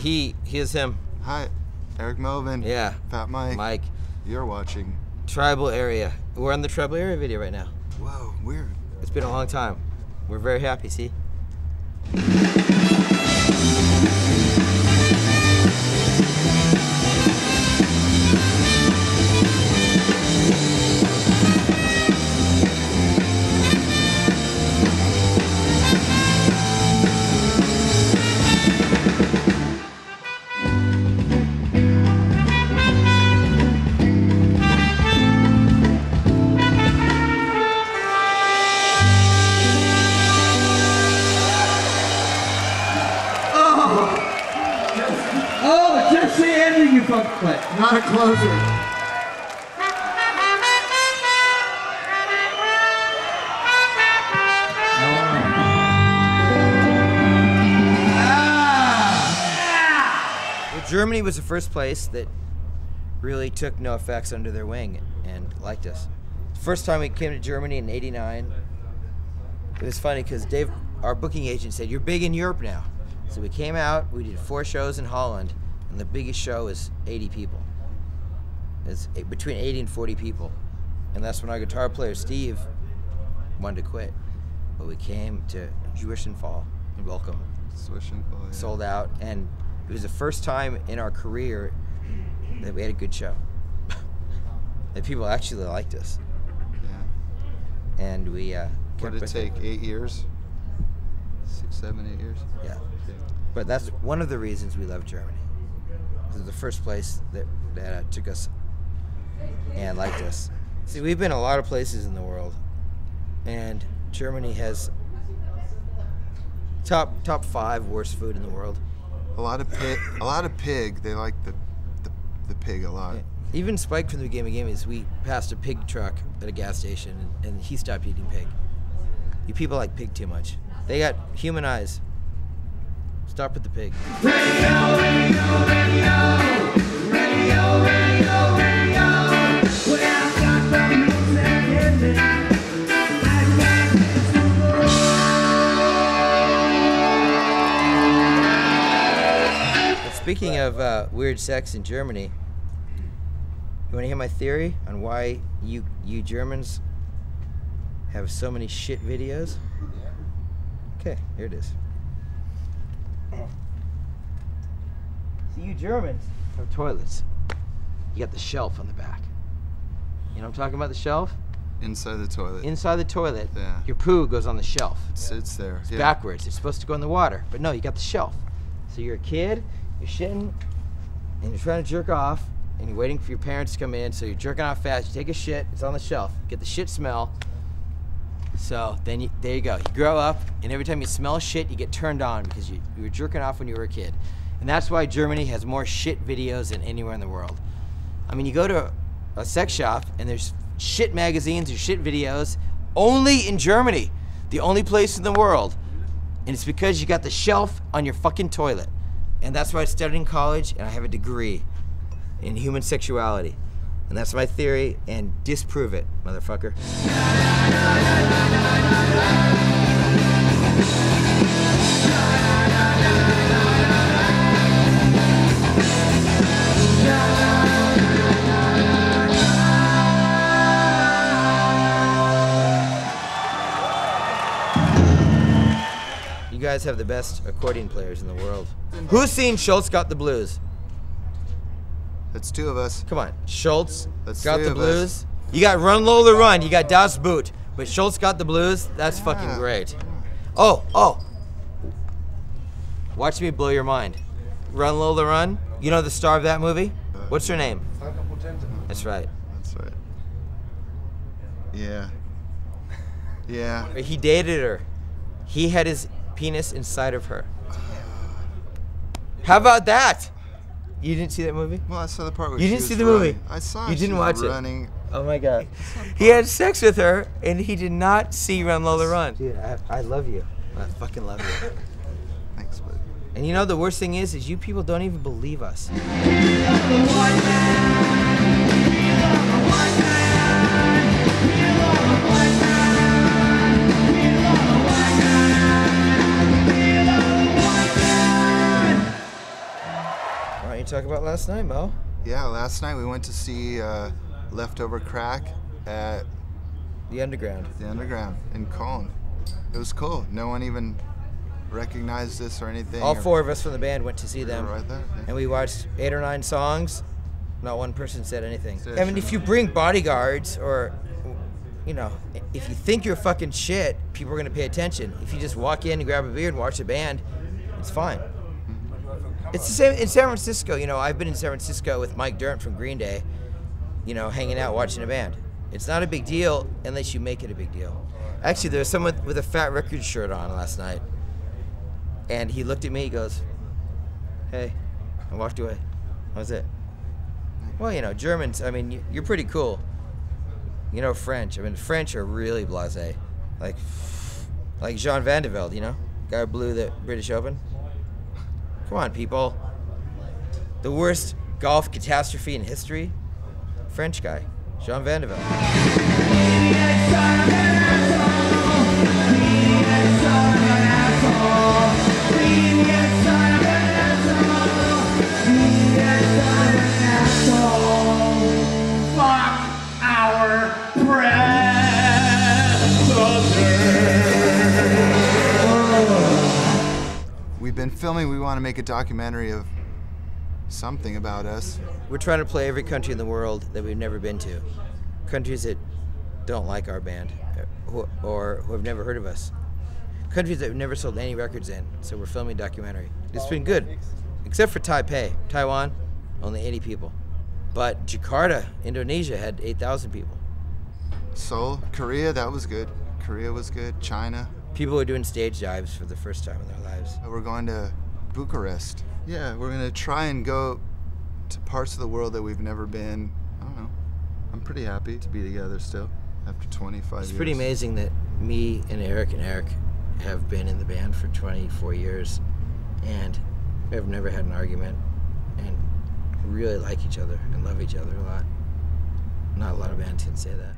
he, he is him. Hi, Eric Melvin. Yeah. Fat Mike. Mike. You're watching. Tribal area. We're on the tribal area video right now. Whoa, weird. It's been a long time. We're very happy, see? A closer. Germany was the first place that really took NOFX under their wing and liked us. First time we came to Germany in '89, it was funny because Dave, our booking agent, said, "You're big in Europe now." So we came out. We did four shows in Holland, and the biggest show was 80 people. It's eh, between 80 and 40 people, and that's when our guitar player Steve wanted to quit. But we came to Jewish and Fall and welcome Swish and fall. yeah. sold out, and it was the first time in our career that we had a good show. that people actually liked us, Yeah. and we. Uh, What did it take? Eight years? Six, seven, eight years? Yeah, but that's one of the reasons we love Germany. It was the first place that that uh, took us and liked us. See, we've been a lot of places in the world, and Germany has top top five worst food in the world. A lot of pig. A lot of pig. They like the, the, the pig a lot. Even Spike from the Gimme Gimmes, we passed a pig truck at a gas station, and, and he stopped eating pig. You people like pig too much. They got human eyes. Stop with the pig. But speaking of uh, weird sex in Germany, you want to hear my theory on why you you Germans have so many shit videos? Okay, here it is. See, you Germans have toilets. You got the shelf on the back. You know what I'm talking about? The shelf Inside the toilet. inside the toilet. Yeah. Your poo goes on the shelf. it sits there. It's yeah. backwards. It's supposed to go in the water, but no, you got the shelf. So you're a kid, you're shitting, and you're trying to jerk off, and you're waiting for your parents to come in. So you're jerking off fast. You take a shit. It's on the shelf. Get the shit smell. So then you, there you go. You grow up, and every time you smell shit, you get turned on because you, you were jerking off when you were a kid. And that's why Germany has more shit videos than anywhere in the world. I mean, you go to a sex shop and there's shit magazines or shit videos only in Germany, the only place in the world. And it's because you got the shelf on your fucking toilet. And that's why I studied in college and I have a degree in human sexuality. And that's my theory, and disprove it, motherfucker. Guys have the best accordion players in the world. Who's seen Schultz Got the Blues? That's two of us. Come on, Schultz That's got the of us. blues. You got Run Lola Run. You got Das Boot. But Schultz got the blues. That's fucking great. Oh, oh. Watch me blow your mind. Run Lola Run. You know the star of that movie? What's her name? That's right. That's right. Yeah. Yeah. He dated her. He had his penis inside of her. How about that? You didn't see that movie? Well, I saw the part where You didn't was see the movie? I saw. You didn't was watch it? running. Oh my god. He had sex with her and he did not see Run Lola Run. Dude, I, I love you. I fucking love you. Thanks, buddy. And you know the worst thing is, is you people don't even believe us. Last night, Mo? Yeah, last night we went to see uh, Leftover Crack at The Underground. the Underground in Cologne. It was cool. No one even recognized us or anything. All or- four of us from the band went to see them, right there. yeah. and we watched eight or nine songs. Not one person said anything. Said I mean, if you bring bodyguards or, you know, if you think you're fucking shit, people are gonna pay attention. If you just walk in and grab a beer and watch a band, it's fine. It's the same in San Francisco. You know, I've been in San Francisco with Mike Dirnt from Green Day. You know, hanging out watching a band. It's not a big deal unless you make it a big deal. Actually, there was someone with a Fat Record shirt on last night, and he looked at me. He goes, "Hey," and walked away. That was it. Well, you know, Germans. I mean, you- you're pretty cool. You know, French. I mean, French are really blasé, like, like Jean Van de Velde. You know, guy who blew the British Open. Come on, people. The worst golf catastrophe in history. French guy, Jean Van Filming. We want to make a documentary of something about us. We're trying to play every country in the world that we've never been to. Countries that don't like our band uh, or who have never heard of us. Countries that we've never sold any records in. So we're filming a documentary. It's been good. Except for Taipei. Taiwan, only 80 people. But Jakarta, Indonesia had 8,000 people. Seoul, Korea, that was good. Korea was good. China. People are doing stage dives for the first time in their lives. We're going to Bucharest. Yeah, we're gonna try and go to parts of the world that we've never been. I don't know. I'm pretty happy to be together still after 25 It's years. pretty amazing that me and Eric and Eric have been in the band for 24 years and we have never had an argument and really like each other and love each other a lot. Not a lot of bands can say that.